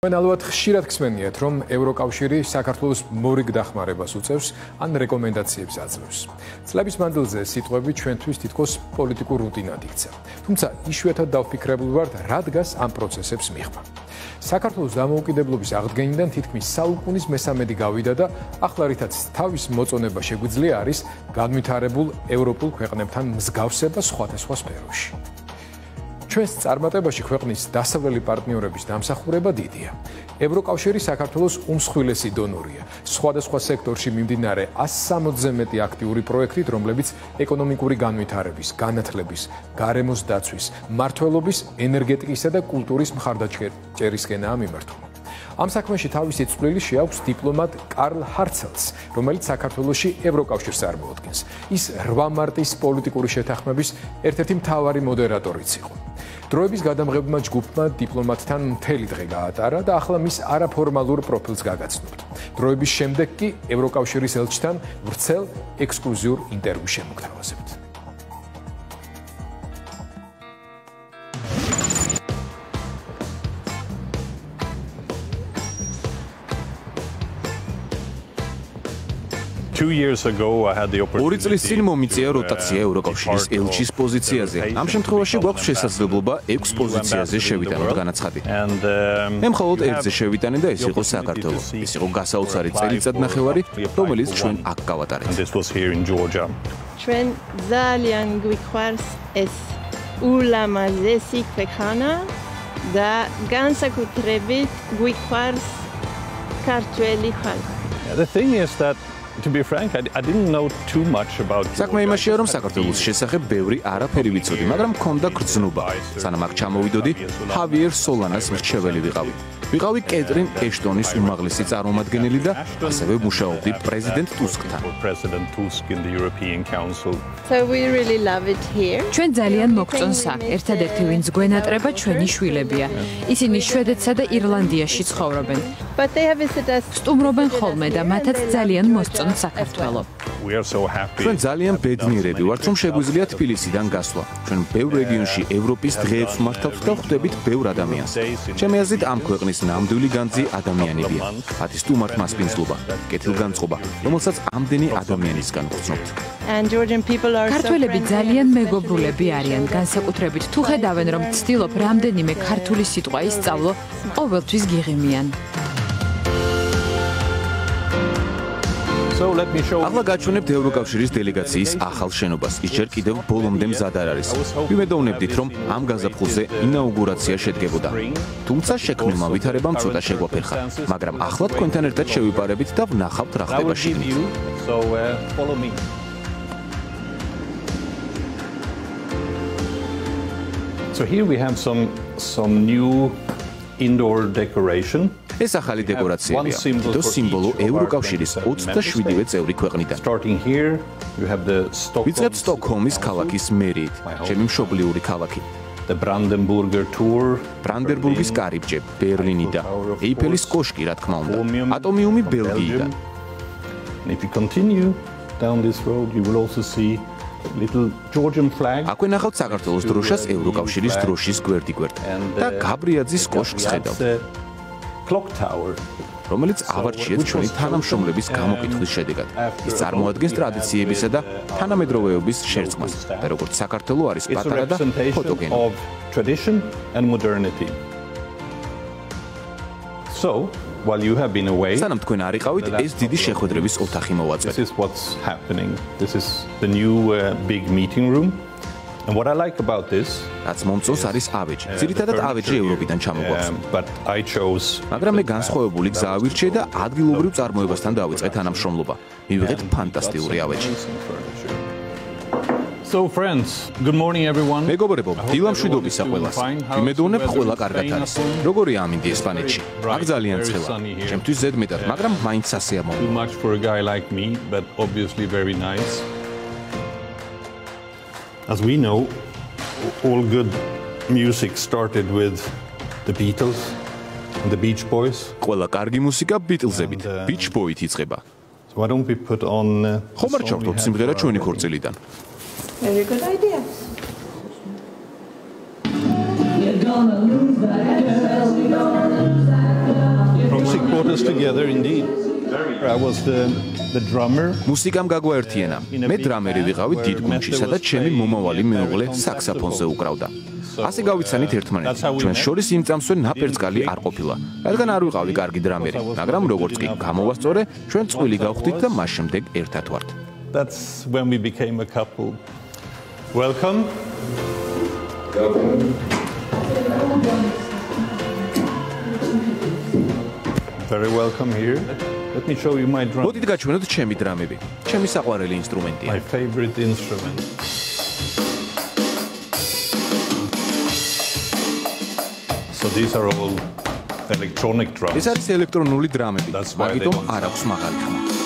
მან ალბათ ხშირად გსმენიათ, რომ ევროკავშირი საქართველოს მორიგ დახმარებას უწევს ან რეკომენდაციებს აძლევს. წლების მანძილზე სიტყვები ჩვენთვის თითქოს პოლიტიკურ რუტინად იქცა. თუმცა იშვიათად დავფიქრებულ ვართ, რა დგას ამ პროცესებს მიღმა. საქართველოს დამოუკიდებლობის აღდგენიდან თითქმის საუკუნის მესამედი გავიდა და ახლა რითაც თავის მოწონება შეგვიძლია არის განვითარებულ ევროპულ ქვეყნებთან მსგავსება სხვადასხვა სფეროში. ჩვენს წარმატებაში ქვეყნის დასავლელი პარტნიორების დამსახურება დიდია. ევროკავშირი საქართველოს უმსხვილესი დონორია. სხვადასხვა სექტორში მიმდინარე 160-ზე მეტი აქტიური პროექტით, რომლებიც ეკონომიკური განვითარების, განათლების, გარემოს დაცვის, მართლობის, ენერგეტიკისა და კულტურის მხარდაჭერისკენაა მიმართული. ამ საქმეში თავისი წვლილი შეაქვს დიპლომატ კარლ ჰარცელს, რომელიც საქართველოსში ევროკავშირს წარმოადგენს. ის 8 მარტის პოლიტიკური შეთანხმების ერთ-ერთი მთავარი მოდერატორიც იყო. დროების გადამღებმა ჯგუფმა დიპლომატთან მთელი დღე გაატარა და ახლა მის არაფორმალურ პროფილს გაგაცნობთ. დროების შემდეგ კი ევროკავშირის ელჩთან ვრცელ ექსკლუზიურ ინტერვიუს შემოგთავაზებთ. ორი წლის წინ მომიწია როტაცია ევროკავშირის ელჩის პოზიციაზე. ამ შემთხვევაში გვაქვს შესაძლებლობა 6 პოზიციაზე შევიტანოთ განაცხადი. მე მხოლოდ ერთზე შევიტანე და ეს იყო საქართველო. ეს იყო გასაოცარი წელიწადნახევარი, რომელიც ჩვენ აქ გავატარეთ. ჩვენ ძალიან გვიყვარს ეს ულამაზესი ქვეყანა და განსაკუთრებით გვიყვარს ქართველი ხალხი. The thing is that to be frank i i didn't know too much about საქმე იმაშია რომ საქართველოს შესახებ ბევრი არაფერი ვიცოდი მაგრამ მქონდა გრძნობა სანამ აქ ჩამოვიდოდი ჰავიერ სოლანას მრჩეველი ვიყავი ვიყავი კეტრინ ეშტონის უმაღლესი წარმომადგენელი და ასევე მუშაობდი პრეზიდენტ ტუსკთან. So we really love it here. ჩვენ ძალიან მოგწონს აქ. ერთადერთი ვინც გვენატრება ჩვენი შვილებია. ისინი შვედეთსა და ირლანდიაში ცხოვრობენ. But they have visited us. სტუმრობენ ხოლმე და მათაც ძალიან მოსწონს საქართველო. ჩვენ ძალიან ბედნიერები ვართ რომ შეგვიძლია თბილისიდან გასვლა. ჩვენ ბევრ რეგიონში ევროპის დღეებს მართავთ და ხვდებით ბევრ ადამიანს. ჩემი აზრით ამ ქვეყნის ნამდვილი განძი ადამიანებია. მათი სტუმართ მასპინძლობა, კეთილგანწყობა, რომელსაც ამდენი ადამიანისგან ვგრძნობთ. ქართველები ძალიან მეგობრულები არიან, განსაკუთრებით თუ ხედავენ რომ ცდილობ რამდენიმე ქართული სიტყვა ისწავლო, ყოველთვის გიღიმიან. ახლა გაჩვენებთ ევროკავშირის დელეგაციის ახალ შენობას. ის ჯერ კიდევ ბოლომდე მზად არ არის. ვიმედოვნებდით, რომ ამ გაზაფხულზე ინაუგურაცია შედგებოდა. თუმცა შექმნილმა ვითარებამ ცოტა შეგვაფერხა, მაგრამ ახლა თქვენთან ერთად შევიპარებით და ვნახავთ რა ხდება შიგნით. So here we have some some new indoor decoration. ეს ახალი დეკორაციაა. თითო სიმბოლო ევროკავშირის 27-ვე წევრი ქვეყნიდან. Ვიცით სტოკჰოლმის ქალაქის მერიით, ჩემი მშობლიური ქალაქი. The Brandenburger Tour, ბრანდენბურგის კარიბჭე, ბერლინიდან, ეიფელის კოშკი, რა თქმა უნდა, ატომიუმი ბელგიიდან. If you continue down this road, you will also see little Georgian flag. აქვე ნახავთ საქართველოს დროშას ევროკავშირის დროშის გვერდი გვერდ და გაბრიაძის კოშკს ხედავთ. Clock tower რომელიც ავარჩიეთ ჩვენი თანამშრომლების გამოკითხვის შედეგად. ის წარმოადგენს ტრადიციებისა და თანამედროვეობის შერწყმას და როგორც საქართველოს არის პატარა და ფოტოგენი. tradition and modernity. So, while you have been away, სანამ თქვენ არ იყავით, ეს დიდი შეხვედრების ოთახი მოვაწვეთ. This is what's happening. This is the new uh, big meeting room. And what I like about this, რაც მომწონს არის ავეჯი. ძირითადად ავეჯი ევროპიდან ჩამოგვაქვს. Მაგრამ მე განსხვავებული გზა ავირჩიე და ადგილობრივ წარმოებასთან დავიწყე თანამშრომლობა. მივიღეთ ფანტასტიკური ავეჯი. So friends, good morning everyone. მეგობრებო, დილამშვიდობისა ყველას. იმედოვნებ ყველა კარგად არის. როგორია ამინდი ესპანეთში? აქ ძალიან ცხელა. ჩემთვის ზედმეტად, მაგრამ მაინც ასეა მომი. Too much for a guy like me, but obviously very nice. As we know, all good music started with the Beatles and the Beach Boys. ყველა კარგი მუსიკა Beatles-ებით, Beach Boy-ით იწყება. So why don't we put on ხომ არ ჩავთოთ სიმღერა ჩვენი ქორწილიდან? Very good idea. You're gonna lose that girl, you're gonna lose that girl. brought us together indeed. I was the. მუსიკამ გაგვაერთიანა. მე დრამერი ვიყავი დიდ გუნდში, სადაც ჩემი მომავალი მეუღლე საქსაფონზე უკრავდა. ასე გავიცანით ერთმანეთს. ჩვენ შორის იმ წამსვე ნაპერწკალი არ ყოფილა. რადგან არ ვიყავი კარგი დრამერი, მაგრამ როგორც კი გამოვასწორე, ჩვენ წვილი გავხდით და მას შემდეგ ერთად ვართ. That's when we became a couple. Welcome. Very welcome here. Let me show you my drum. მოდით გაჩვენოთ ჩემი დრამები. ჩემი საყვარელი ინსტრუმენტია. My favorite instrument. So these are all electronic drums. ეს არის ელექტრონული დრამები. ამიტომ არ აქვს მაღალი ხმა.